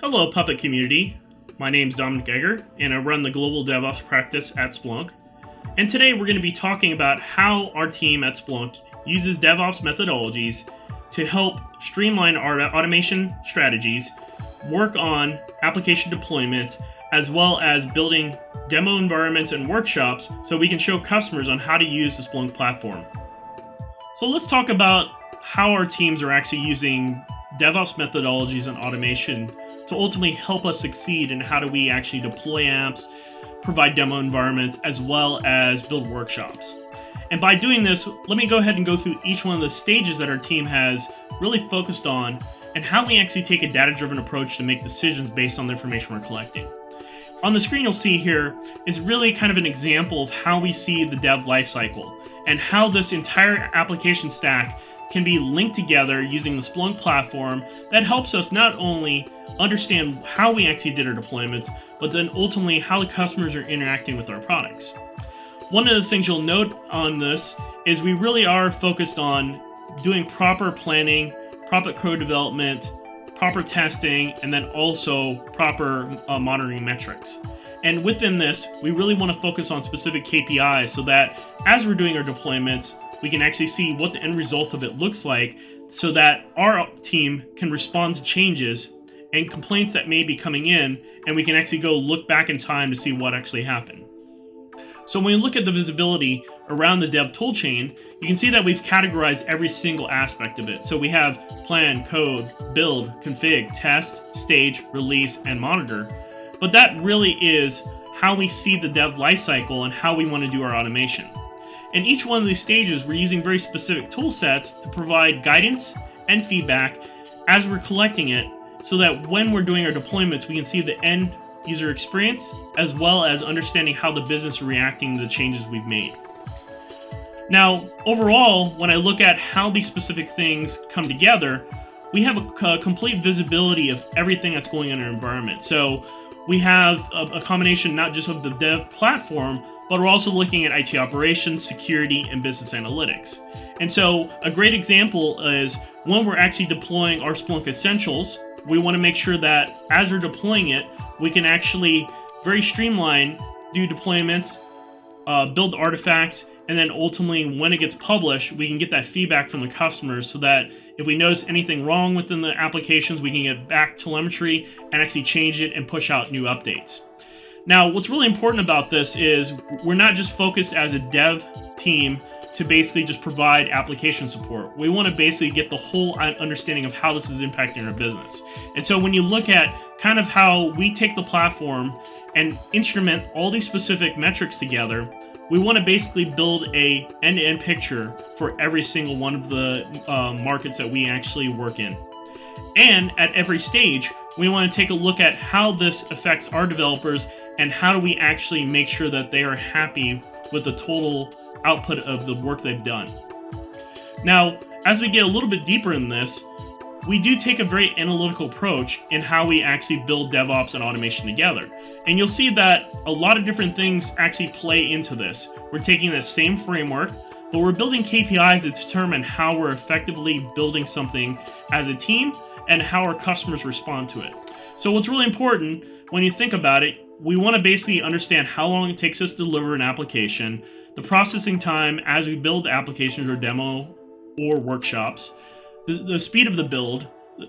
Hello, Puppet community. My name is Domnick Eger, and I run the Global DevOps practice at Splunk. And today we're going to be talking about how our team at Splunk uses DevOps methodologies to help streamline our automation strategies, work on application deployments, as well as building demo environments and workshops so we can show customers on how to use the Splunk platform. So let's talk about how our teams are actually using DevOps methodologies and automation to ultimately help us succeed in how do we actually deploy apps, provide demo environments, as well as build workshops. And by doing this, let me go ahead and go through each one of the stages that our team has really focused on and how we actually take a data-driven approach to make decisions based on the information we're collecting. On the screen you'll see here is really kind of an example of how we see the dev lifecycle and how this entire application stack can be linked together using the Splunk platform that helps us not only understand how we actually did our deployments, but then ultimately how the customers are interacting with our products. One of the things you'll note on this is we really are focused on doing proper planning, proper code development, proper testing, and then also proper uh, monitoring metrics. And within this, we really want to focus on specific KPIs so that as we're doing our deployments, we can actually see what the end result of it looks like so that our team can respond to changes and complaints that may be coming in, and we can actually go look back in time to see what actually happened. So when we look at the visibility around the dev tool chain, you can see that we've categorized every single aspect of it. So we have plan, code, build, config, test, stage, release, and monitor. But that really is how we see the dev lifecycle and how we want to do our automation. In each one of these stages, we're using very specific tool sets to provide guidance and feedback as we're collecting it so that when we're doing our deployments, we can see the end user experience, as well as understanding how the business is reacting to the changes we've made. Now, overall, when I look at how these specific things come together, we have a, a complete visibility of everything that's going on in our environment. So we have a, a combination not just of the dev platform, but we're also looking at IT operations, security, and business analytics. And so a great example is when we're actually deploying our Splunk Essentials, we want to make sure that as we're deploying it, we can actually very streamline do deployments, uh, build artifacts, and then ultimately when it gets published, we can get that feedback from the customers so that if we notice anything wrong within the applications, we can get back telemetry and actually change it and push out new updates. Now, what's really important about this is we're not just focused as a dev team to basically just provide application support. We want to basically get the whole understanding of how this is impacting our business. And so when you look at kind of how we take the platform and instrument all these specific metrics together, we want to basically build a end-to-end picture for every single one of the uh, markets that we actually work in. And at every stage, we want to take a look at how this affects our developers and how do we actually make sure that they are happy with the total output of the work they've done. Now, as we get a little bit deeper in this, we do take a very analytical approach in how we actually build DevOps and automation together. And you'll see that a lot of different things actually play into this. We're taking the same framework, but we're building KPIs to determine how we're effectively building something as a team and how our customers respond to it. So what's really important when you think about it, we want to basically understand how long it takes us to deliver an application, the processing time as we build applications or demo or workshops, the, the speed of the build,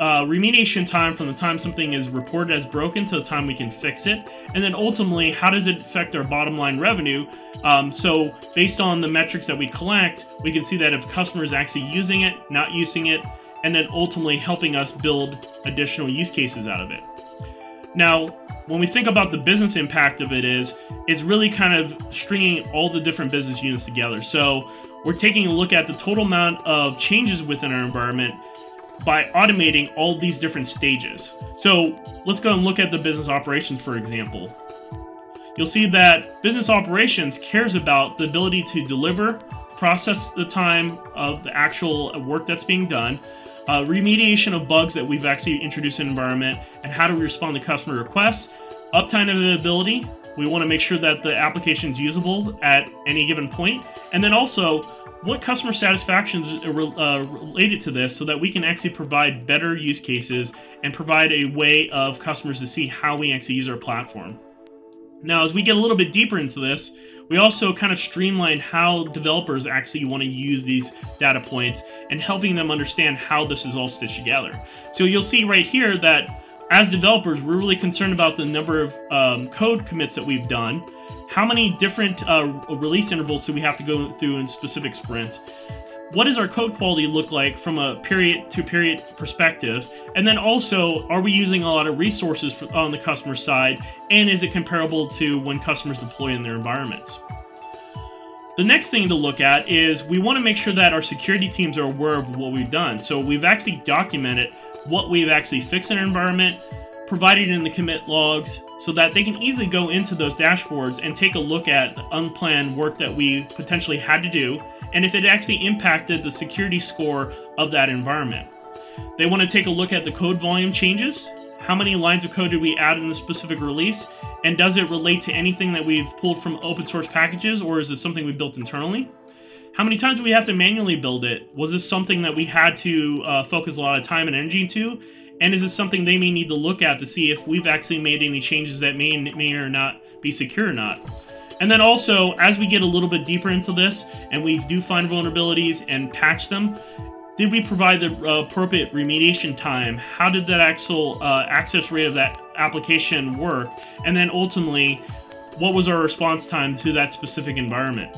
uh, remediation time from the time something is reported as broken to the time we can fix it, and then ultimately, how does it affect our bottom line revenue? Um, so, based on the metrics that we collect, we can see that if customers actually using it, not using it, and then ultimately helping us build additional use cases out of it. Now, when we think about the business impact of it is, it's really kind of stringing all the different business units together. So we're taking a look at the total amount of changes within our environment by automating all these different stages. So let's go and look at the business operations, for example. You'll see that business operations cares about the ability to deliver, process the time of the actual work that's being done, uh, remediation of bugs that we've actually introduced in environment, and how to respond to customer requests, uptime availability, We want to make sure that the application is usable at any given. And then also, what customer satisfaction is uh, uh, related to this so that we can actually provide better use cases and provide a way of customers to see how we actually use our platform. Now, as we get a little bit deeper into this, we also kind of streamline how developers actually want to use these data points and helping them understand how this is all stitched together. So you'll see right here that as developers, we're really concerned about the number of um, code commits that we've done, how many different uh, release intervals do we have to go through in specific sprint, what does our code quality look like from a period to period perspective? And then also, are we using a lot of resources for, on the customer side? And is it comparable to when customers deploy in their environments? The next thing to look at is we want to make sure that our security teams are aware of what we've done. So we've actually documented what we've actually fixed in our environment, provided in the commit logs, so that they can easily go into those dashboards and take a look at the unplanned work that we potentially had to do and if it actually impacted the security score of that environment. They want to take a look at the code volume changes, how many lines of code did we add in the specific release, and does it relate to anything that we've pulled from open source packages, or is it something we built internally? How many times do we have to manually build it? Was this something that we had to uh, focus a lot of time and energy into? And is this something they may need to look at to see if we've actually made any changes that may, may or not be secure or not? And then also, as we get a little bit deeper into this, and we do find vulnerabilities and patch them, did we provide the uh, appropriate remediation time? How did that actual uh, access rate of that application work? And then ultimately, what was our response time to that specific environment?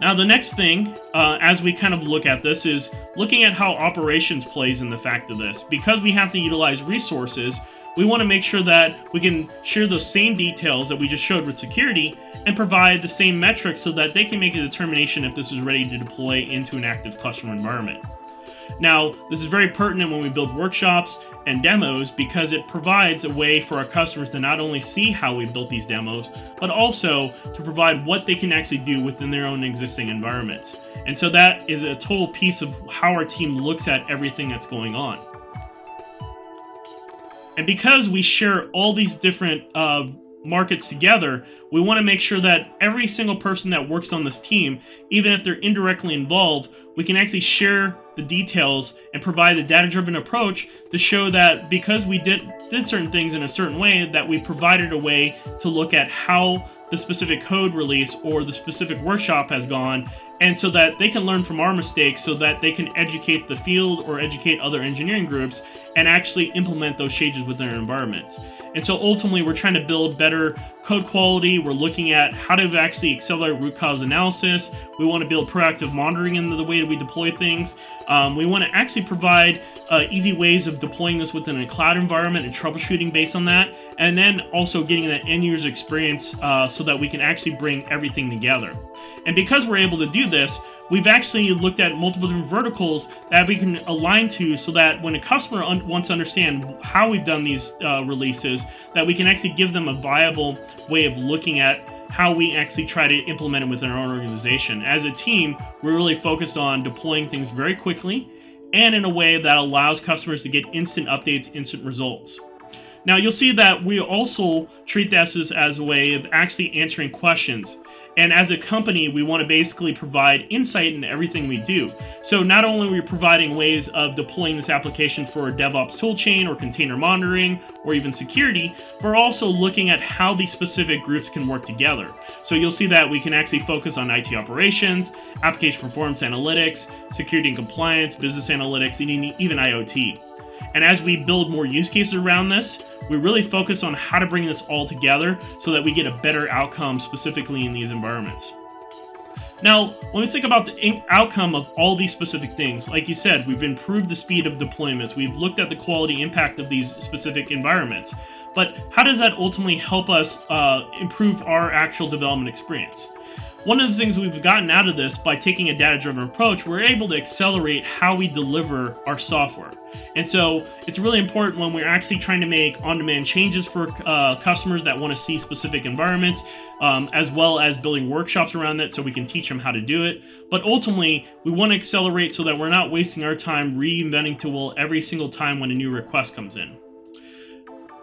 Now, the next thing, uh, as we kind of look at this, is looking at how operations plays in the fact of this. Because we have to utilize resources, we want to make sure that we can share those same details that we just showed with security and provide the same metrics so that they can make a determination if this is ready to deploy into an active customer environment. Now, this is very pertinent when we build workshops and demos because it provides a way for our customers to not only see how we built these demos, but also to provide what they can actually do within their own existing environments. And so that is a total piece of how our team looks at everything that's going on. And because we share all these different uh, markets together, we want to make sure that every single person that works on this team, even if they're indirectly involved, we can actually share the details and provide a data-driven approach to show that because we did, did certain things in a certain way, that we provided a way to look at how the specific code release or the specific workshop has gone and so that they can learn from our mistakes so that they can educate the field or educate other engineering groups and actually implement those changes within their environments. And so ultimately, we're trying to build better code quality. We're looking at how to actually accelerate root cause analysis. We want to build proactive monitoring into the way that we deploy things. Um, we want to actually provide uh, easy ways of deploying this within a cloud environment and troubleshooting based on that. And then also getting that end user experience uh, so that we can actually bring everything together. And because we're able to do this, we've actually looked at multiple different verticals that we can align to so that when a customer wants to understand how we've done these uh, releases, that we can actually give them a viable way of looking at how we actually try to implement it within our own organization. As a team, we're really focused on deploying things very quickly and in a way that allows customers to get instant updates, instant results. Now you'll see that we also treat this as a way of actually answering questions. And as a company, we want to basically provide insight into everything we do. So not only are we providing ways of deploying this application for a DevOps toolchain or container monitoring or even security, we're also looking at how these specific groups can work together. So you'll see that we can actually focus on IT operations, application performance analytics, security and compliance, business analytics, and even IoT. And as we build more use cases around this, we really focus on how to bring this all together so that we get a better outcome specifically in these environments. Now, when we think about the outcome of all these specific things, like you said, we've improved the speed of deployments, we've looked at the quality impact of these specific environments, but how does that ultimately help us uh, improve our actual development experience? One of the things we've gotten out of this by taking a data-driven approach, we're able to accelerate how we deliver our software. And so it's really important when we're actually trying to make on-demand changes for uh, customers that want to see specific environments, um, as well as building workshops around that so we can teach them how to do it. But ultimately, we want to accelerate so that we're not wasting our time reinventing Tool every single time when a new request comes in.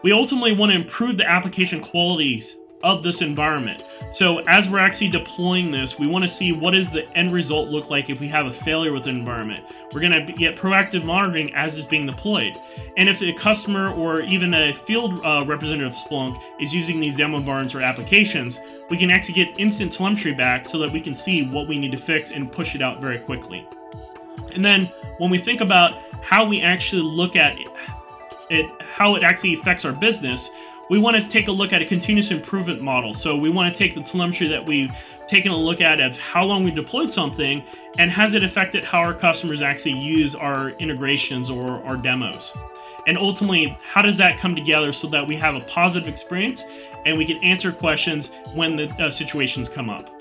we ultimately want to improve the application qualities of this environment. So as we're actually deploying this, we want to see what does the end result look like if we have a failure with the environment. We're going to get proactive monitoring as it's being deployed. And if a customer or even a field uh, representative of Splunk is using these demo environments or applications, we can actually get instant telemetry back so that we can see what we need to fix and push it out very quickly. And then when we think about how we actually look at it, how it actually affects our business, we want to take a look at a continuous improvement model. So we want to take the telemetry that we've taken a look at of how long we deployed something and has it affected how our customers actually use our integrations or our demos. And ultimately, how does that come together so that we have a positive experience and we can answer questions when the uh, situations come up.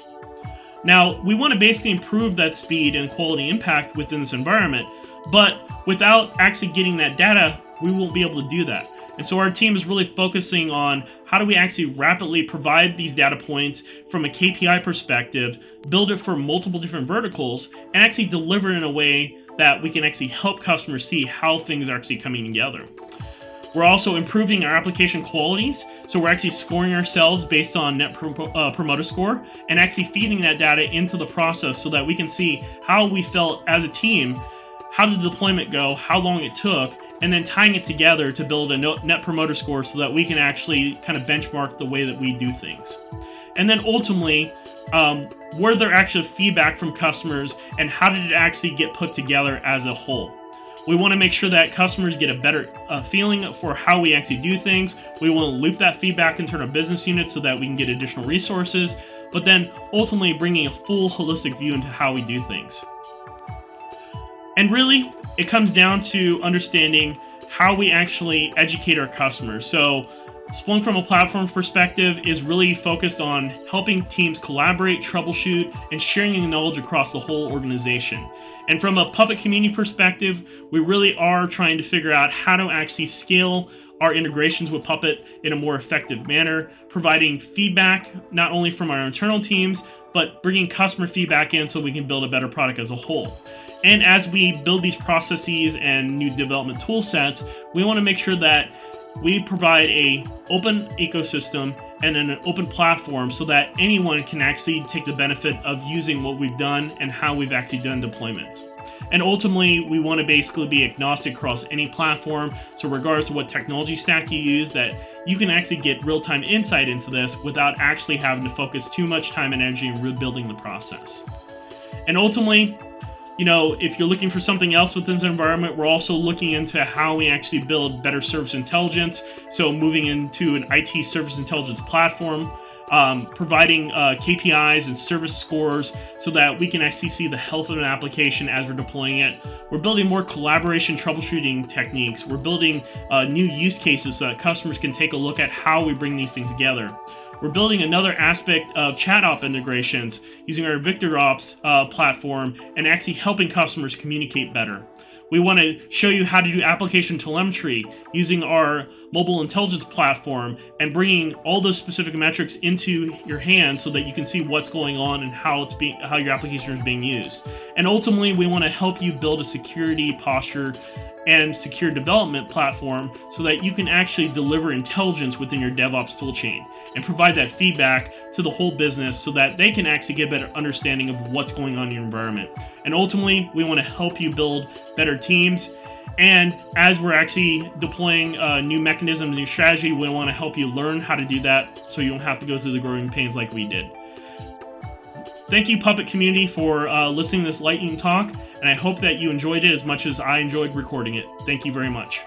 Now, we want to basically improve that speed and quality impact within this environment, but without actually getting that data, we won't be able to do that. And so our team is really focusing on how do we actually rapidly provide these data points from a KPI perspective, build it for multiple different verticals, and actually deliver it in a way that we can actually help customers see how things are actually coming together. We're also improving our application qualities, so we're actually scoring ourselves based on Net uh, Promoter Score and actually feeding that data into the process so that we can see how we felt as a team, how did the deployment go, how long it took, and then tying it together to build a Net Promoter Score so that we can actually kind of benchmark the way that we do things. And then ultimately, um, were there actual feedback from customers and how did it actually get put together as a whole? We want to make sure that customers get a better uh, feeling for how we actually do things. We want to loop that feedback into our business units so that we can get additional resources, but then ultimately bringing a full holistic view into how we do things. And really, it comes down to understanding how we actually educate our customers. So Splunk from a platform perspective is really focused on helping teams collaborate, troubleshoot, and sharing knowledge across the whole organization. And from a Puppet community perspective, we really are trying to figure out how to actually scale our integrations with Puppet in a more effective manner, providing feedback not only from our internal teams, but bringing customer feedback in so we can build a better product as a whole. And as we build these processes and new development tool sets, we want to make sure that we provide a open ecosystem and an open platform so that anyone can actually take the benefit of using what we've done and how we've actually done deployments. And ultimately, we want to basically be agnostic across any platform. So regardless of what technology stack you use, that you can actually get real-time insight into this without actually having to focus too much time and energy in rebuilding the process. And ultimately, you know, if you're looking for something else within the environment, we're also looking into how we actually build better service intelligence. So moving into an IT service intelligence platform, um, providing uh, KPIs and service scores so that we can actually see the health of an application as we're deploying it. We're building more collaboration troubleshooting techniques. We're building uh, new use cases so that customers can take a look at how we bring these things together. We're building another aspect of ChatOps integrations using our VictorOps uh, platform and actually helping customers communicate better. We want to show you how to do application telemetry using our mobile intelligence platform and bringing all those specific metrics into your hands so that you can see what's going on and how it's being how your application is being used. And ultimately, we want to help you build a security posture and secure development platform so that you can actually deliver intelligence within your DevOps toolchain and provide that feedback to the whole business so that they can actually get a better understanding of what's going on in your environment. And ultimately, we want to help you build better teams. And as we're actually deploying a new mechanism, a new strategy, we want to help you learn how to do that so you don't have to go through the growing pains like we did. Thank you, Puppet community, for uh, listening to this lightning talk, and I hope that you enjoyed it as much as I enjoyed recording it. Thank you very much.